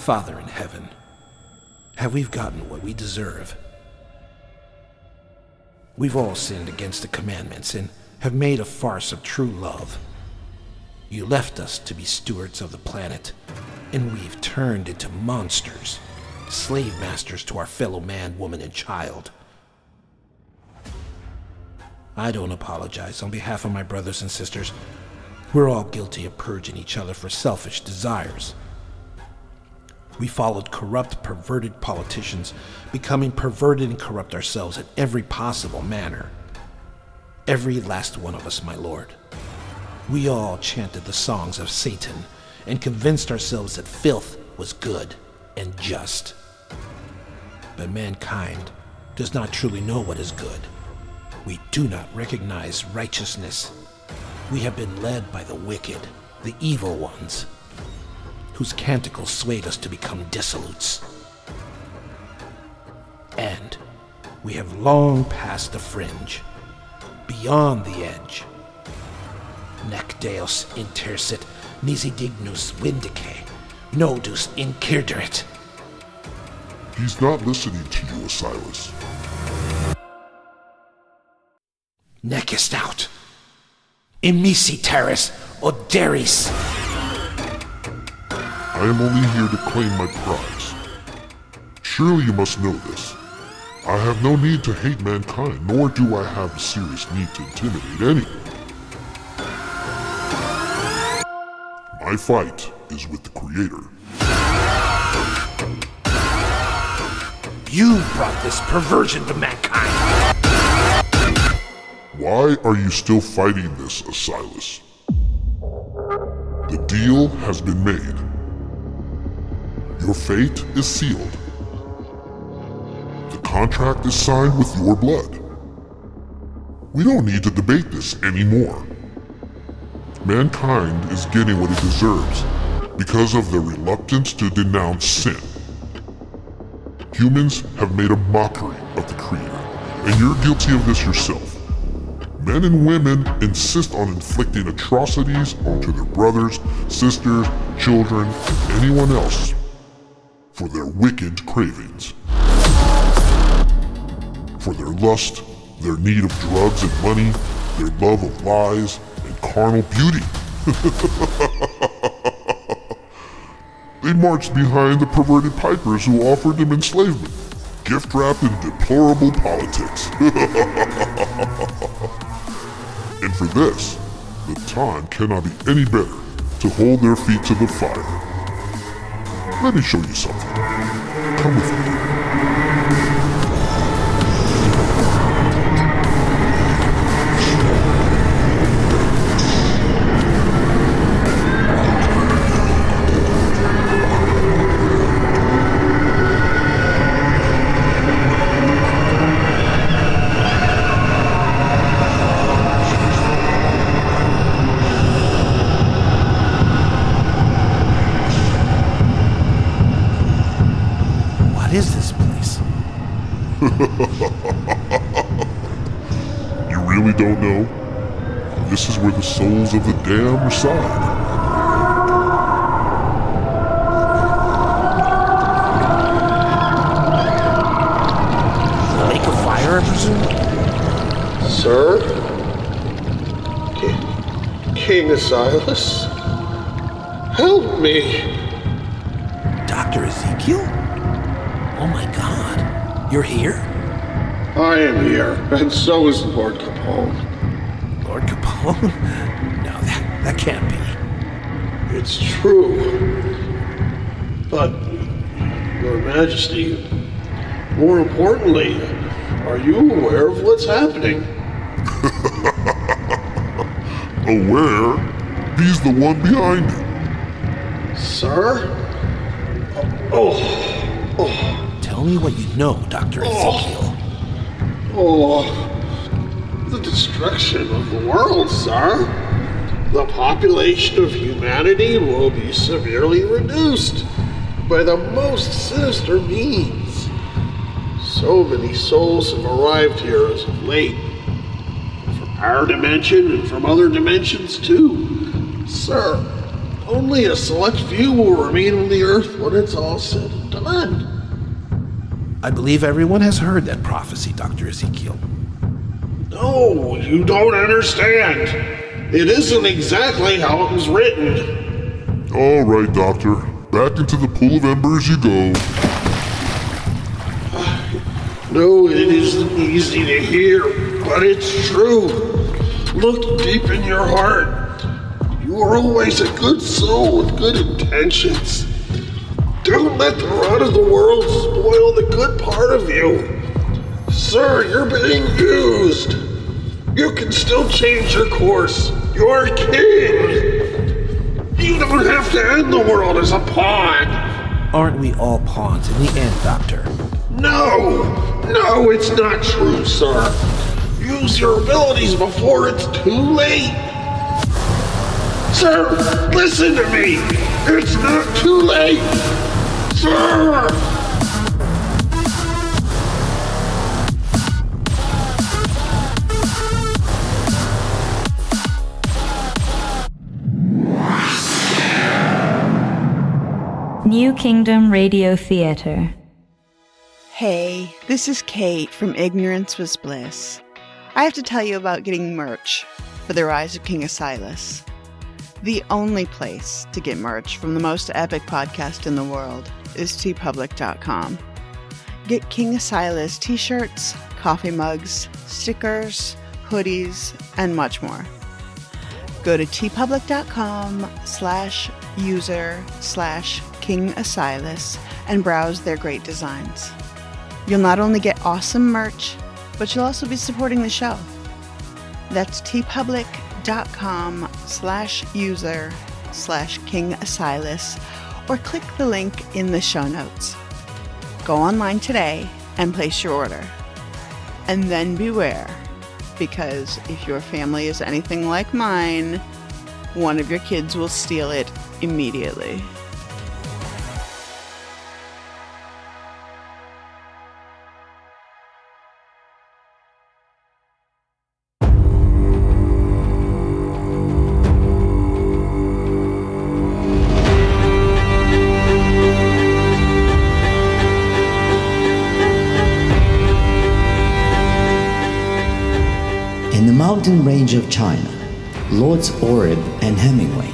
Father in heaven, have we gotten what we deserve? We've all sinned against the commandments and have made a farce of true love. You left us to be stewards of the planet, and we've turned into monsters, slave masters to our fellow man, woman, and child. I don't apologize on behalf of my brothers and sisters. We're all guilty of purging each other for selfish desires. We followed corrupt, perverted politicians, becoming perverted and corrupt ourselves in every possible manner. Every last one of us, my lord. We all chanted the songs of Satan and convinced ourselves that filth was good and just. But mankind does not truly know what is good. We do not recognize righteousness. We have been led by the wicked, the evil ones, whose canticles swayed us to become dissolutes. And we have long passed the fringe, beyond the edge. Nec Deus intersit, nisi dignus vindice, nodus incurderit. He's not listening to you, Silas. Neck is out. Imisi terris oderis. I am only here to claim my prize. Surely you must know this. I have no need to hate mankind, nor do I have a serious need to intimidate anyone. My fight is with the Creator. You brought this perversion to mankind. Why are you still fighting this, Asilas? The deal has been made. Your fate is sealed. The contract is signed with your blood. We don't need to debate this anymore. Mankind is getting what it deserves because of their reluctance to denounce sin. Humans have made a mockery of the Creator, and you're guilty of this yourself. Men and women insist on inflicting atrocities onto their brothers, sisters, children, and anyone else for their wicked cravings. For their lust, their need of drugs and money, their love of lies, and carnal beauty. they marched behind the perverted pipers who offered them enslavement, gift wrapped in deplorable politics. And for this, the time cannot be any better to hold their feet to the fire. Let me show you something. Come where the souls of the damned reside. The Lake of Fire, I presume? Sir? Ki- King Asilas? Help me! Dr. Ezekiel? Oh my god. You're here? I am here, and so is Lord Capone. Lord No, that, that can't be. It's true. But, Your Majesty, more importantly, are you aware of what's happening? Aware? He's the one behind it. Sir? Oh, oh, Tell me what you know, Dr. Ezekiel. oh. The destruction of the world, sir. The population of humanity will be severely reduced by the most sinister means. So many souls have arrived here as of late. From our dimension and from other dimensions, too. Sir, Only a select few will remain on the earth when it's all said and done. I believe everyone has heard that prophecy, Dr. Ezekiel. No, you don't understand. It isn't exactly how it was written. All right, Doctor. Back into the pool of embers you go. No, it isn't easy to hear, but it's true. Look deep in your heart. You are always a good soul with good intentions. Don't let the rot of the world spoil the good part of you. Sir, you're being used. You can still change your course. You're king. You don't have to end the world as a pawn. Aren't we all pawns in the end, Doctor? No, no, it's not true, sir. Use your abilities before it's too late. Sir, listen to me. It's not too late. Sir! New Kingdom Radio Theater. Hey, this is Kate from Ignorance Was Bliss. I have to tell you about getting merch for The Rise of King Asilas. The only place to get merch from the most epic podcast in the world is teepublic.com. Get King Asilas t shirts, coffee mugs, stickers, hoodies, and much more. Go to teepublic.com slash user slash King Asilas and browse their great designs. You'll not only get awesome merch, but you'll also be supporting the show. That's teepublic.com slash user slash King Asilas or click the link in the show notes. Go online today and place your order. And then beware, because if your family is anything like mine, one of your kids will steal it immediately. Mountain range of China, Lords Oreb and Hemingway,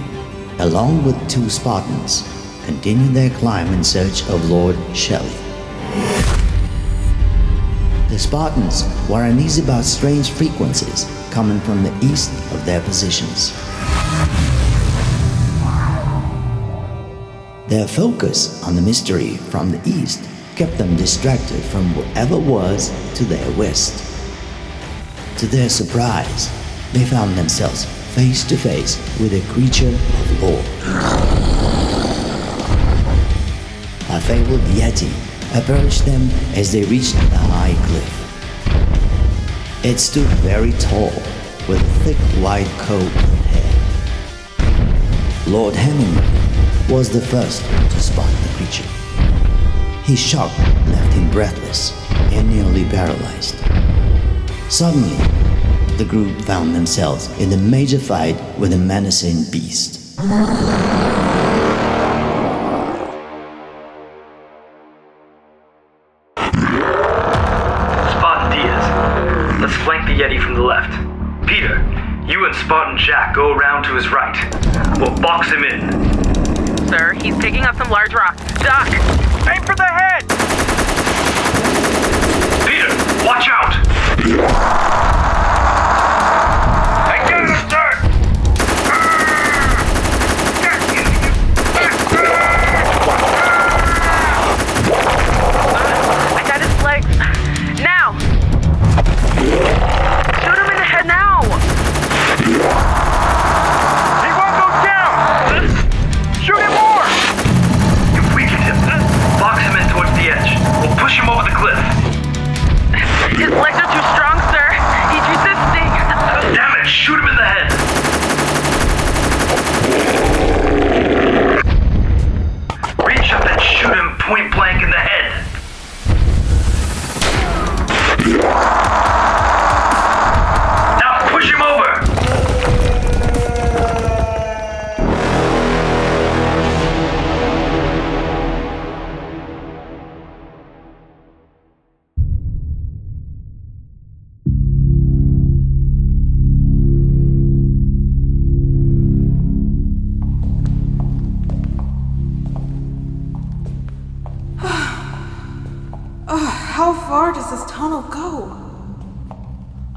along with two Spartans, continued their climb in search of Lord Shelley. The Spartans were uneasy about strange frequencies coming from the east of their positions. Their focus on the mystery from the east kept them distracted from whatever was to their west. To their surprise, they found themselves face to face with a creature of law. A fabled Yeti approached them as they reached the high cliff. It stood very tall, with a thick white coat and hair. Lord Hemingway was the first to spot the creature. His shock left him breathless and nearly paralyzed. Suddenly, the group found themselves in a major fight with a menacing beast.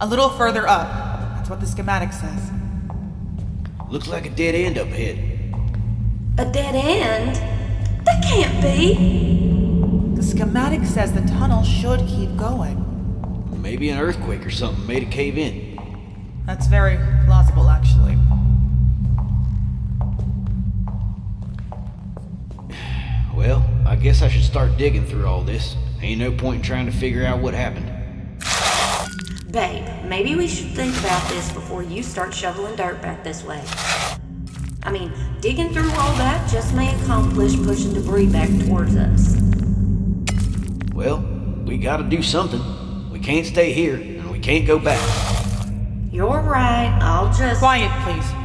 A little further up. That's what the schematic says. Looks like a dead end up ahead. A dead end? That can't be. The schematic says the tunnel should keep going. Maybe an earthquake or something made it cave in. That's very plausible, actually. Well, I guess I should start digging through all this. Ain't no point in trying to figure out what happened. Babe, maybe we should think about this before you start shoveling dirt back this way. I mean, digging through all that just may accomplish pushing debris back towards us. Well, we gotta do something. We can't stay here, and we can't go back. You're right, I'll just. Quiet, please.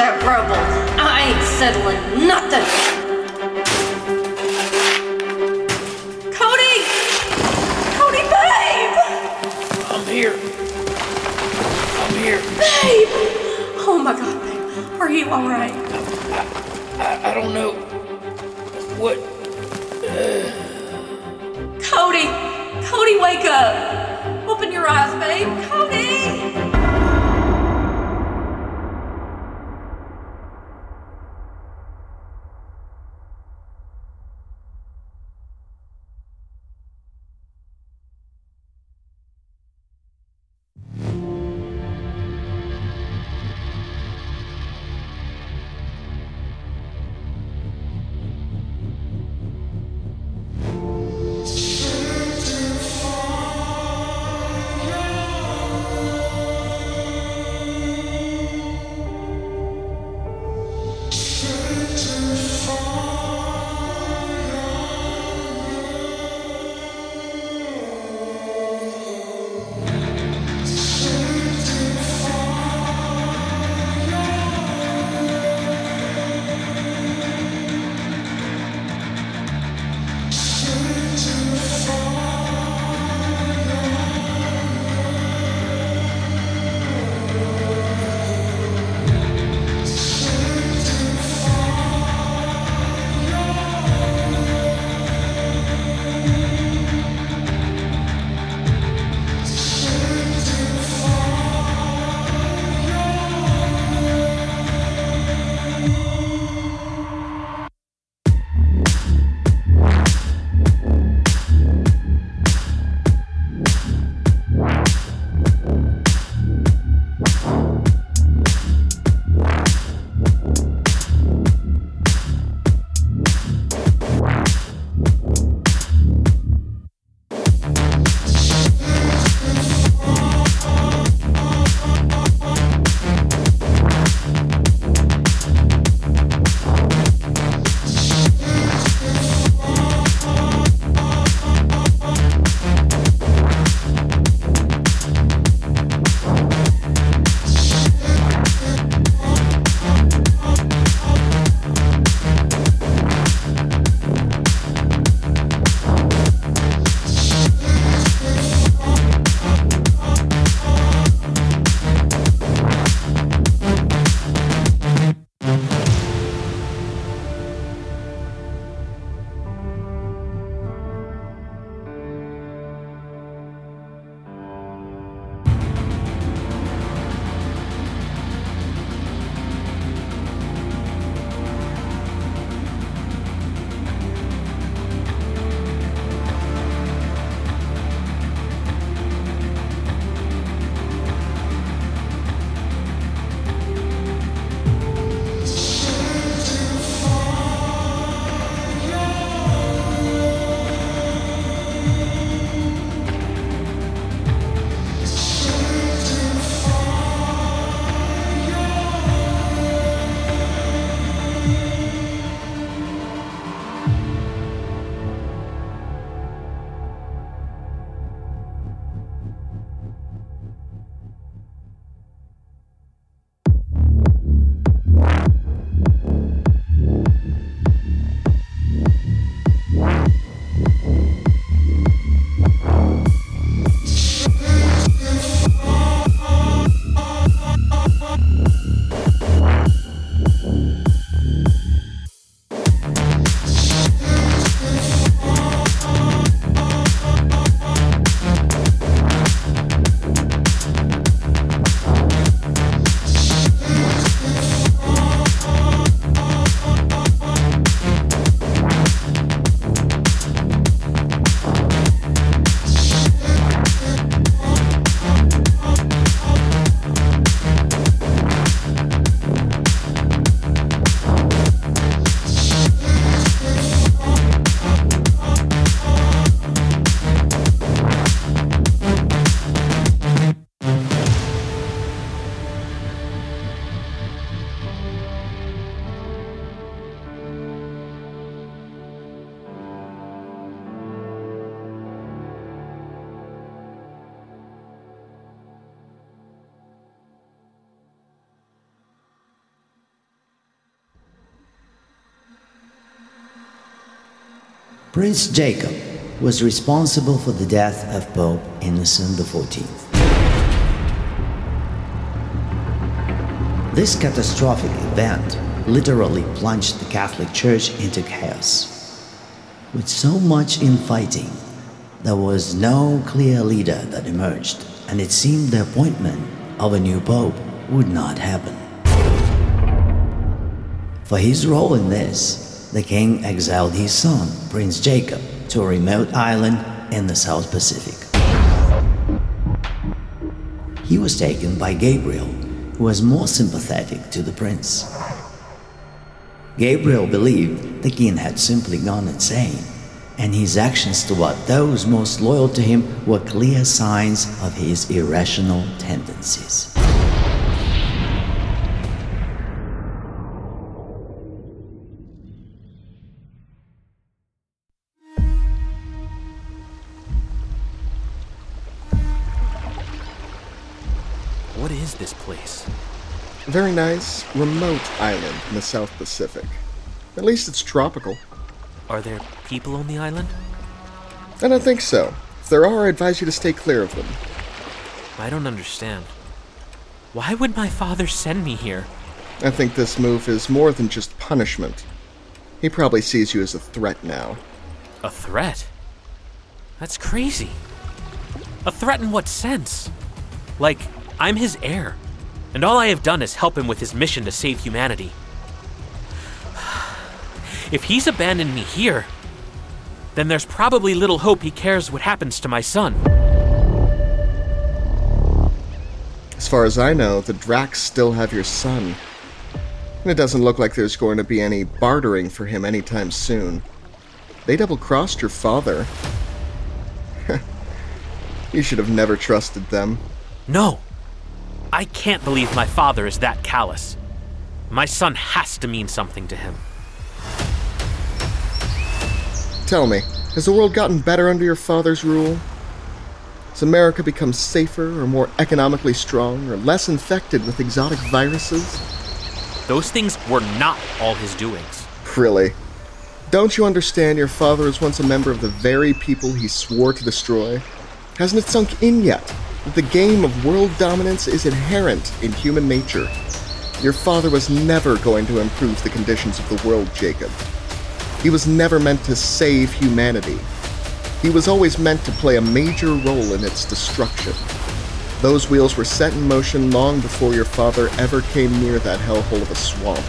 That rubble. I ain't settling nothing. Cody! Cody, babe! I'm here. I'm here. Babe! Oh my god, babe. Are you alright? I, I don't know. What? Cody! Cody, wake up! Open your eyes, babe. Cody! Prince Jacob was responsible for the death of Pope Innocent XIV. This catastrophic event literally plunged the Catholic Church into chaos. With so much infighting, there was no clear leader that emerged, and it seemed the appointment of a new pope would not happen. For his role in this, the king exiled his son, Prince Jacob, to a remote island in the South Pacific. He was taken by Gabriel, who was more sympathetic to the prince. Gabriel believed the king had simply gone insane, and his actions toward those most loyal to him were clear signs of his irrational tendencies. Is this place? Very nice, remote island in the South Pacific. At least it's tropical. Are there people on the island? I don't think so. If there are, I advise you to stay clear of them. I don't understand. Why would my father send me here? I think this move is more than just punishment. He probably sees you as a threat now. A threat? That's crazy. A threat in what sense? Like, I'm his heir, and all I have done is help him with his mission to save humanity. If he's abandoned me here, then there's probably little hope he cares what happens to my son. As far as I know, the Dracs still have your son. And it doesn't look like there's going to be any bartering for him anytime soon. They double crossed your father. you should have never trusted them. No! I can't believe my father is that callous. My son has to mean something to him. Tell me, has the world gotten better under your father's rule? Has America become safer or more economically strong or less infected with exotic viruses? Those things were not all his doings. Really? Don't you understand your father was once a member of the very people he swore to destroy? Hasn't it sunk in yet that the game of world dominance is inherent in human nature? Your father was never going to improve the conditions of the world, Jacob. He was never meant to save humanity. He was always meant to play a major role in its destruction. Those wheels were set in motion long before your father ever came near that hellhole of a swamp.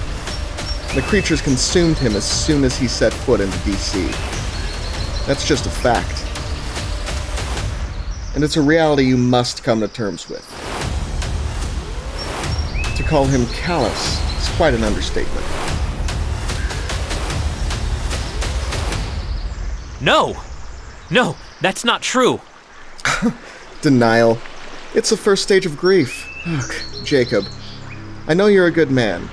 The creatures consumed him as soon as he set foot into DC. That's just a fact. And it's a reality you must come to terms with. To call him callous is quite an understatement. No! No, that's not true. Denial. It's the first stage of grief. Look, Jacob, I know you're a good man.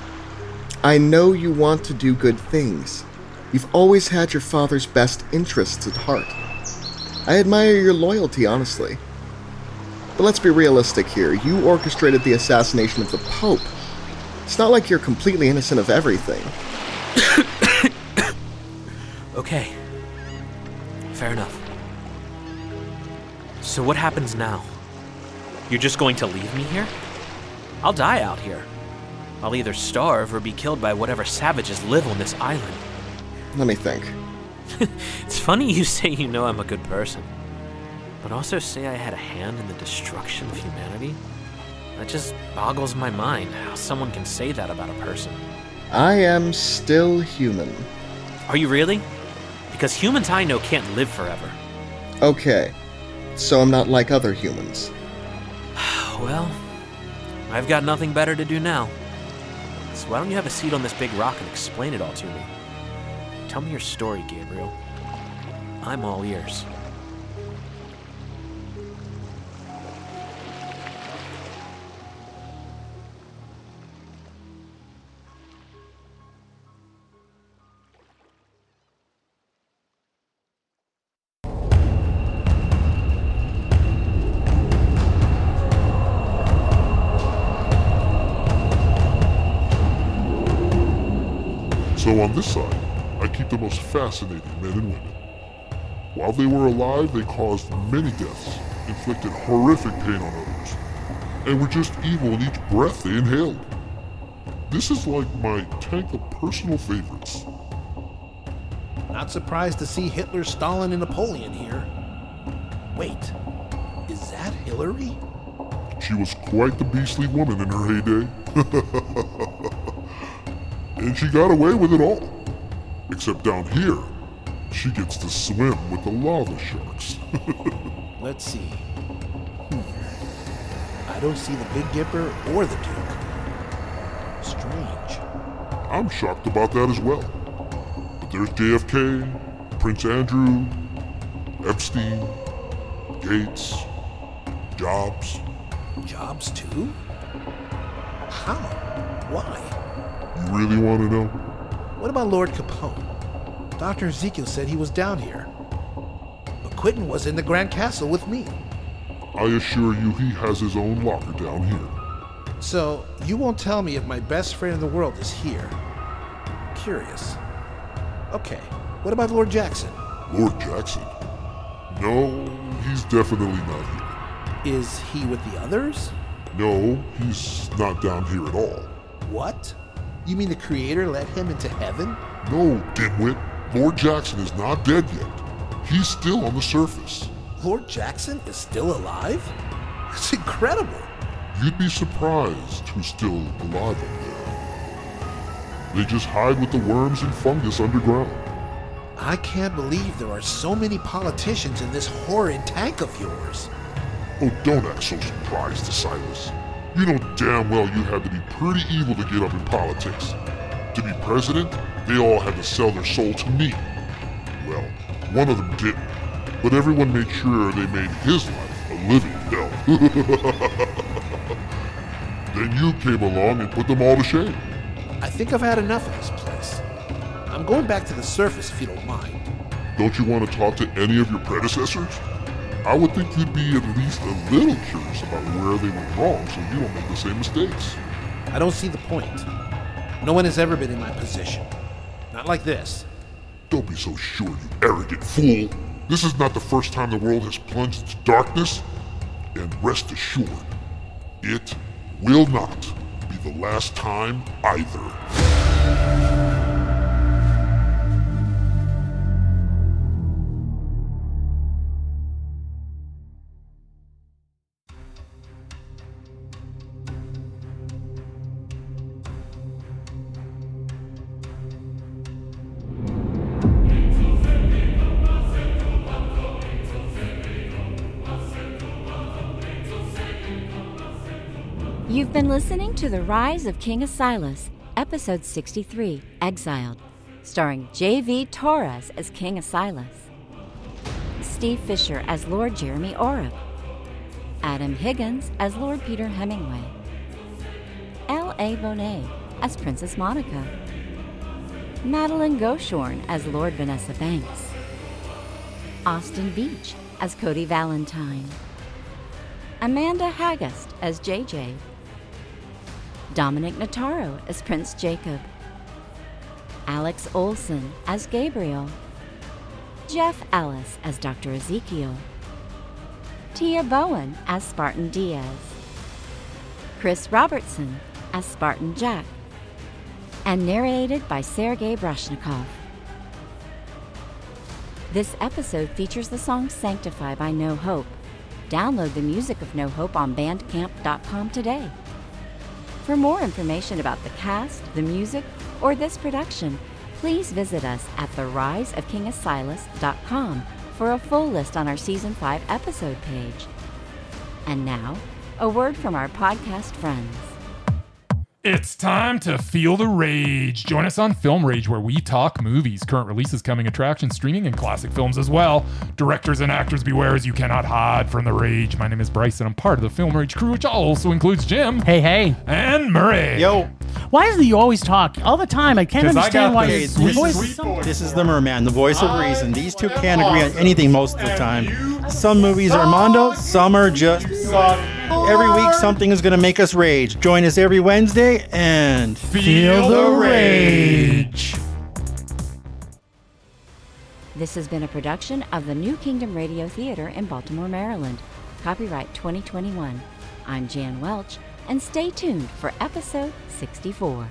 I know you want to do good things. You've always had your father's best interests at heart. I admire your loyalty, honestly. But let's be realistic here. You orchestrated the assassination of the Pope. It's not like you're completely innocent of everything. Okay. Fair enough. So what happens now? You're just going to leave me here? I'll die out here. I'll either starve or be killed by whatever savages live on this island. Let me think. It's funny you say you know I'm a good person, but also say I had a hand in the destruction of humanity? That just boggles my mind how someone can say that about a person. I am still human. Are you really? Because humans I know can't live forever. Okay, so I'm not like other humans. Well, I've got nothing better to do now. So why don't you have a seat on this big rock and explain it all to me? Tell me your story, Gabriel. I'm all ears. So on this side, most fascinating men and women. While they were alive, they caused many deaths, inflicted horrific pain on others, and were just evil in each breath they inhaled. This is like my tank of personal favorites. Not surprised to see Hitler, Stalin, and Napoleon here. Wait, is that Hillary? She was quite the beastly woman in her heyday. and she got away with it all. Except down here, she gets to swim with the lava sharks. Let's see. Hmm. I don't see the Big Dipper or the Duke. Strange. I'm shocked about that as well. But there's JFK, Prince Andrew, Epstein, Gates, Jobs. Jobs too? How? Why? You really want to know? What about Lord Capone? Dr. Ezekiel said he was down here. But Quentin was in the Grand Castle with me. I assure you he has his own locker down here. So, you won't tell me if my best friend in the world is here. Curious. Okay, what about Lord Jackson? Lord Jackson? No, he's definitely not here. Is he with the others? No, he's not down here at all. What? You mean the Creator let him into heaven? No, dimwit. Lord Jackson is not dead yet. He's still on the surface. Lord Jackson is still alive? That's incredible. You'd be surprised who's still alive up there. They just hide with the worms and fungus underground. I can't believe there are so many politicians in this horrid tank of yours. Oh, don't act so surprised, Silas. You know damn well you had to be pretty evil to get up in politics. To be president, they all had to sell their soul to me. Well, one of them didn't, but everyone made sure they made his life a living hell. then you came along and put them all to shame. I think I've had enough of this place. I'm going back to the surface if you don't mind. Don't you want to talk to any of your predecessors? I would think you'd be at least a little curious about where they went wrong so you don't make the same mistakes. I don't see the point. No one has ever been in my position. Not like this. Don't be so sure, you arrogant fool. This is not the first time the world has plunged into darkness. And rest assured, it will not be the last time either. You've been listening to The Rise of King Asilas, Episode 63 Exiled, starring J.V. Torres as King Asilas, Steve Fisher as Lord Jeremy Oreb, Adam Higgins as Lord Peter Hemingway, L.A. Bonet as Princess Monica, Madeline Goshorn as Lord Vanessa Banks, Austin Beach as Cody Valentine, Amanda Haggist as JJ, Dominic Nataro as Prince Jacob, Alex Olson as Gabriel, Jeff Ellis as Dr. Ezekiel, Tia Bowen as Spartan Diaz, Chris Robertson as Spartan Jack, and narrated by Sergei Brashnikov. This episode features the song Sanctify by No Hope. Download the music of No Hope on Bandcamp.com today. For more information about the cast, the music, or this production, please visit us at theriseofkingasilas.com for a full list on our Season 5 episode page. And now, a word from our podcast friends. It's time to feel the rage. Join us on Film Rage, where we talk movies, current releases, coming attractions, streaming, and classic films as well. Directors and actors beware as you cannot hide from the rage. My name is Bryce, and I'm part of the Film Rage crew, which also includes Jim. Hey, hey. And Murray. Yo. Why is it you always talk all the time? I can't 'Cause I understand got why this your sweet, voice sweet is so- This is the Merman, the voice of reason. These two can't agree on anything most of the time. Some movies are Mondo, some are just suck. Every week, something is going to make us rage. Join us every Wednesday and Feel the rage. This has been a production of the New Kingdom Radio Theater in Baltimore, Maryland. Copyright 2021. I'm Jan Welch, and stay tuned for episode 64.